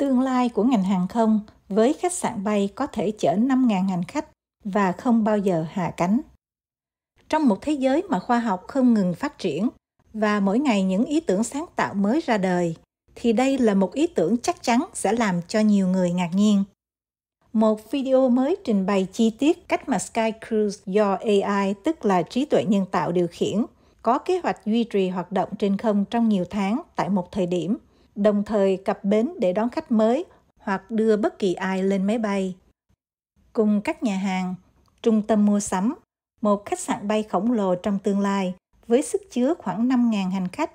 Tương lai của ngành hàng không với khách sạn bay có thể chở 5.000 hành khách và không bao giờ hạ cánh. Trong một thế giới mà khoa học không ngừng phát triển và mỗi ngày những ý tưởng sáng tạo mới ra đời, thì đây là một ý tưởng chắc chắn sẽ làm cho nhiều người ngạc nhiên. Một video mới trình bày chi tiết cách mà Sky Cruise do AI, tức là trí tuệ nhân tạo điều khiển, có kế hoạch duy trì hoạt động trên không trong nhiều tháng tại một thời điểm, đồng thời cập bến để đón khách mới hoặc đưa bất kỳ ai lên máy bay. Cùng các nhà hàng, trung tâm mua sắm, một khách sạn bay khổng lồ trong tương lai với sức chứa khoảng 5.000 hành khách,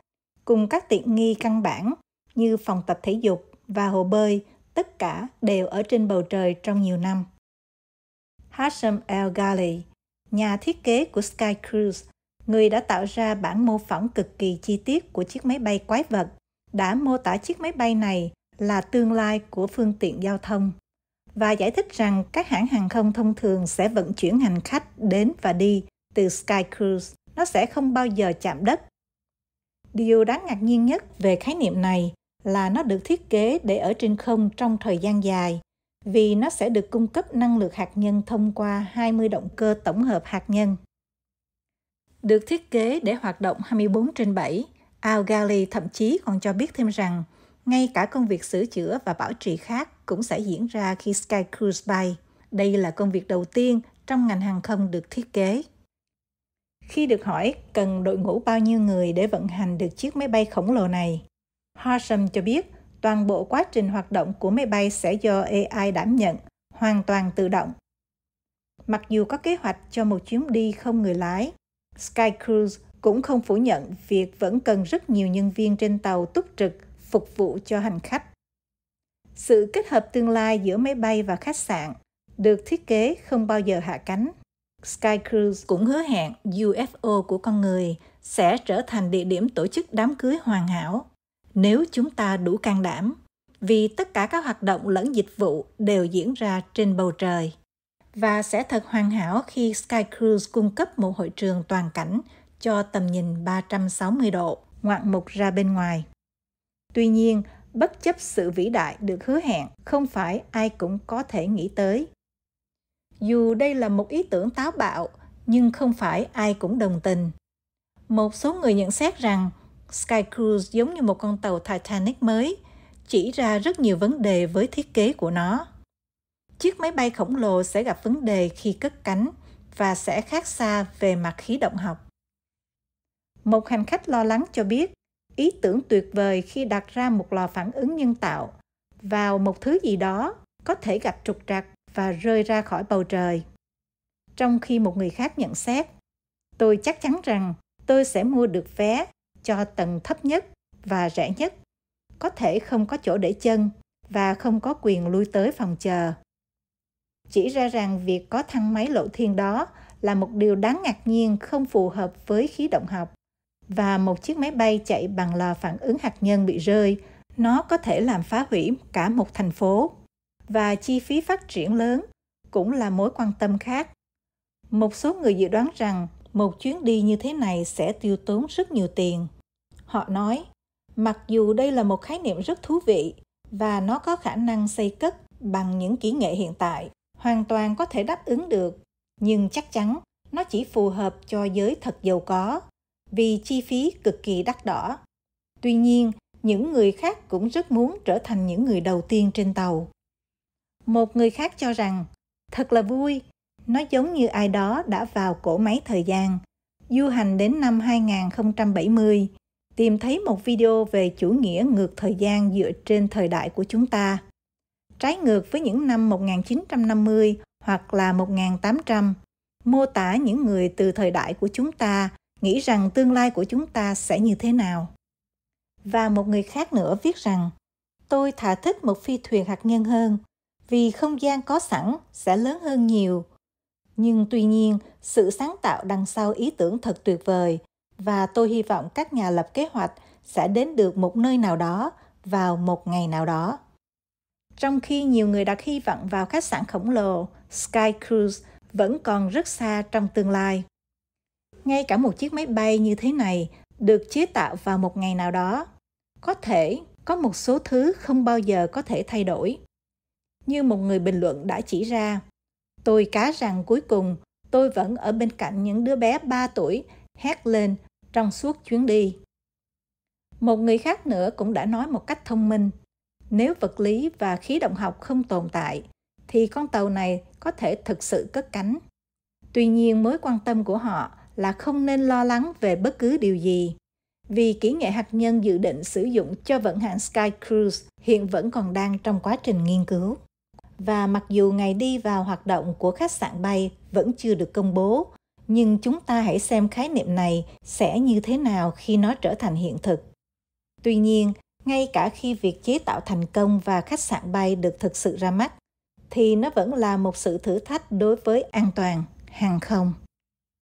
cùng các tiện nghi căn bản như phòng tập thể dục và hồ bơi, tất cả đều ở trên bầu trời trong nhiều năm. Hashem El Ghali, nhà thiết kế của Sky Cruise, người đã tạo ra bản mô phỏng cực kỳ chi tiết của chiếc máy bay quái vật, đã mô tả chiếc máy bay này là tương lai của phương tiện giao thông và giải thích rằng các hãng hàng không thông thường sẽ vận chuyển hành khách đến và đi từ Sky Cruise. Nó sẽ không bao giờ chạm đất. Điều đáng ngạc nhiên nhất về khái niệm này là nó được thiết kế để ở trên không trong thời gian dài vì nó sẽ được cung cấp năng lượng hạt nhân thông qua 20 động cơ tổng hợp hạt nhân. Được thiết kế để hoạt động 24 trên 7, Al thậm chí còn cho biết thêm rằng ngay cả công việc sửa chữa và bảo trì khác cũng sẽ diễn ra khi Sky Cruise bay. Đây là công việc đầu tiên trong ngành hàng không được thiết kế. Khi được hỏi cần đội ngũ bao nhiêu người để vận hành được chiếc máy bay khổng lồ này, Harsham cho biết toàn bộ quá trình hoạt động của máy bay sẽ do AI đảm nhận, hoàn toàn tự động. Mặc dù có kế hoạch cho một chuyến đi không người lái, Sky Cruise cũng không phủ nhận việc vẫn cần rất nhiều nhân viên trên tàu túc trực phục vụ cho hành khách. Sự kết hợp tương lai giữa máy bay và khách sạn được thiết kế không bao giờ hạ cánh. Sky Cruise cũng hứa hẹn UFO của con người sẽ trở thành địa điểm tổ chức đám cưới hoàn hảo nếu chúng ta đủ can đảm, vì tất cả các hoạt động lẫn dịch vụ đều diễn ra trên bầu trời. Và sẽ thật hoàn hảo khi Sky Cruise cung cấp một hội trường toàn cảnh cho tầm nhìn 360 độ ngoạn mục ra bên ngoài. Tuy nhiên, bất chấp sự vĩ đại được hứa hẹn, không phải ai cũng có thể nghĩ tới. Dù đây là một ý tưởng táo bạo, nhưng không phải ai cũng đồng tình. Một số người nhận xét rằng Sky Cruise giống như một con tàu Titanic mới, chỉ ra rất nhiều vấn đề với thiết kế của nó. Chiếc máy bay khổng lồ sẽ gặp vấn đề khi cất cánh và sẽ khác xa về mặt khí động học. Một hành khách lo lắng cho biết ý tưởng tuyệt vời khi đặt ra một lò phản ứng nhân tạo vào một thứ gì đó có thể gặp trục trặc và rơi ra khỏi bầu trời. Trong khi một người khác nhận xét, tôi chắc chắn rằng tôi sẽ mua được vé cho tầng thấp nhất và rẻ nhất, có thể không có chỗ để chân và không có quyền lui tới phòng chờ. Chỉ ra rằng việc có thang máy lộ thiên đó là một điều đáng ngạc nhiên không phù hợp với khí động học và một chiếc máy bay chạy bằng lò phản ứng hạt nhân bị rơi, nó có thể làm phá hủy cả một thành phố. Và chi phí phát triển lớn cũng là mối quan tâm khác. Một số người dự đoán rằng một chuyến đi như thế này sẽ tiêu tốn rất nhiều tiền. Họ nói, mặc dù đây là một khái niệm rất thú vị và nó có khả năng xây cất bằng những kỹ nghệ hiện tại, hoàn toàn có thể đáp ứng được, nhưng chắc chắn nó chỉ phù hợp cho giới thật giàu có vì chi phí cực kỳ đắt đỏ. Tuy nhiên, những người khác cũng rất muốn trở thành những người đầu tiên trên tàu. Một người khác cho rằng, thật là vui, nó giống như ai đó đã vào cổ máy thời gian, du hành đến năm 2070, tìm thấy một video về chủ nghĩa ngược thời gian dựa trên thời đại của chúng ta. Trái ngược với những năm 1950 hoặc là 1800, mô tả những người từ thời đại của chúng ta nghĩ rằng tương lai của chúng ta sẽ như thế nào. Và một người khác nữa viết rằng, tôi thà thích một phi thuyền hạt nhân hơn, vì không gian có sẵn sẽ lớn hơn nhiều. Nhưng tuy nhiên, sự sáng tạo đằng sau ý tưởng thật tuyệt vời và tôi hy vọng các nhà lập kế hoạch sẽ đến được một nơi nào đó vào một ngày nào đó. Trong khi nhiều người đặt hy vọng vào khách sạn khổng lồ, Sky Cruise vẫn còn rất xa trong tương lai. Ngay cả một chiếc máy bay như thế này được chế tạo vào một ngày nào đó, có thể có một số thứ không bao giờ có thể thay đổi. Như một người bình luận đã chỉ ra, tôi cá rằng cuối cùng tôi vẫn ở bên cạnh những đứa bé 3 tuổi hét lên trong suốt chuyến đi. Một người khác nữa cũng đã nói một cách thông minh, nếu vật lý và khí động học không tồn tại, thì con tàu này có thể thực sự cất cánh. Tuy nhiên mối quan tâm của họ là không nên lo lắng về bất cứ điều gì, vì kỹ nghệ hạt nhân dự định sử dụng cho vận hành Sky Cruise hiện vẫn còn đang trong quá trình nghiên cứu. Và mặc dù ngày đi vào hoạt động của khách sạn bay vẫn chưa được công bố, nhưng chúng ta hãy xem khái niệm này sẽ như thế nào khi nó trở thành hiện thực. Tuy nhiên, ngay cả khi việc chế tạo thành công và khách sạn bay được thực sự ra mắt, thì nó vẫn là một sự thử thách đối với an toàn hàng không